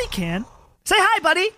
He can. Say hi, buddy.